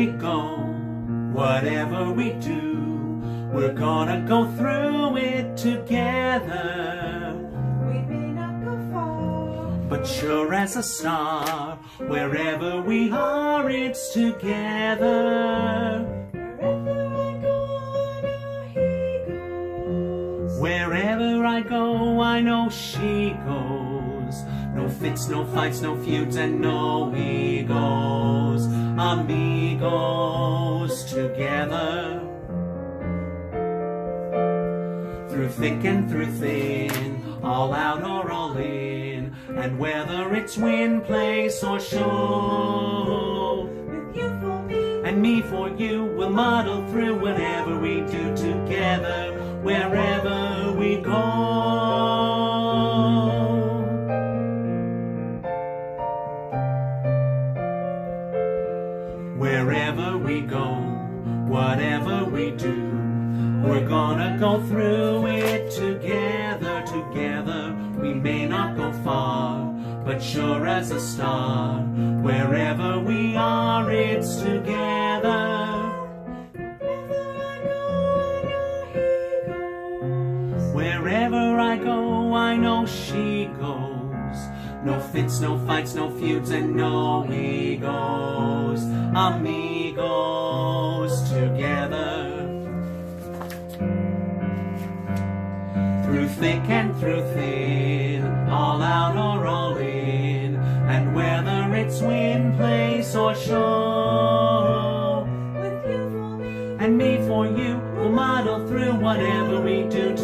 we go, whatever we do, we're gonna go through it together. We may not go far, But sure as a star, wherever we are, it's together. wherever I go, I know He goes. No fits, no fights, no feuds, and no egos. Amigos together. Through thick and through thin, all out or all in. And whether it's win, place, or show. And me for you, we'll muddle through whatever we do together, wherever Wherever we go, whatever we do, we're gonna go through it together, together. We may not go far, but sure as a star, wherever we are, it's together. wherever I go, I know she goes. No fits, no fights, no feuds, and no egos. Amigos together. Through thick and through thin, all out or all in, and whether it's win, place, or show. With you And me for you, we'll muddle through whatever we do.